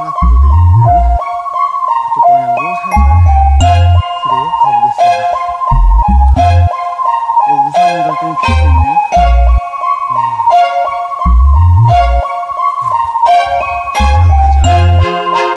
Ajá.